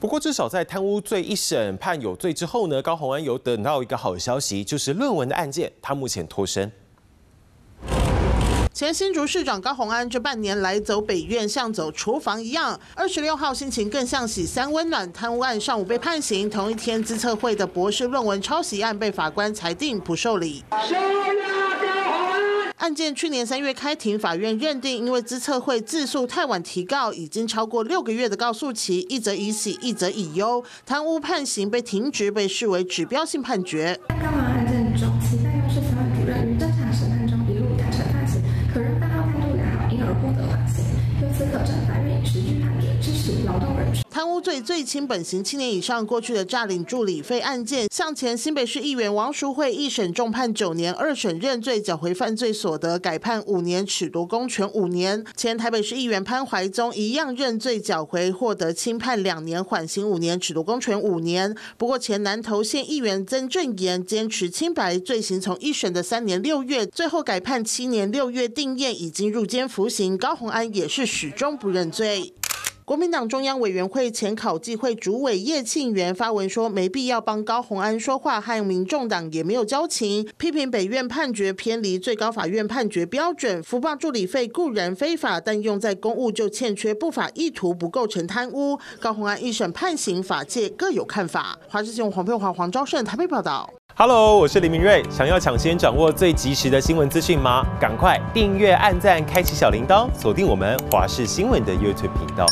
不过，至少在贪污罪一审判有罪之后呢，高鸿安有等到一个好消息，就是论文的案件，他目前脱身。前新竹市长高宏安这半年来走北院像走厨房一样，二十六号心情更像喜三温暖。贪污案上午被判刑，同一天资策会的博士论文抄袭案被法官裁定不受理。案件去年三月开庭，法院认定因为资策会自诉太晚提告，已经超过六个月的告诉期，一则以喜，一则以忧，贪污判刑被停职，被视为指标性判决。干嘛案件中，其代表是法院主任于侦查审判中一路坦诚判刑，可认大号态度良好，因而获得缓刑。由此可证，法院以实据判决支持劳动人士。贪污罪最轻本刑七年以上，过去的诈领助理费案件，向前新北市议员王淑慧一审重判九年，二审认罪缴回犯罪所得，改判五年，褫夺公权五年。前台北市议员潘怀宗一样认罪缴回，获得轻判两年，缓刑五年，褫夺公权五年。不过前南投县议员曾正言坚持清白，罪行从一审的三年六月，最后改判七年六月定验，已经入监服刑。高鸿安也是始终不认罪。国民党中央委员会前考纪会主委叶庆元发文说，没必要帮高鸿安说话，和民众党也没有交情，批评北院判决偏离最高法院判决标准。福报助理费固然非法，但用在公务就欠缺不法意图，不构成贪污。高鸿安一审判刑，法界各有看法。华视新闻黄佩华、黄昭胜台北报道。Hello，我是李明瑞，想要抢先掌握最及时的新闻资讯吗？赶快订阅、按赞、开启小铃铛，锁定我们华视新闻的 YouTube 频道。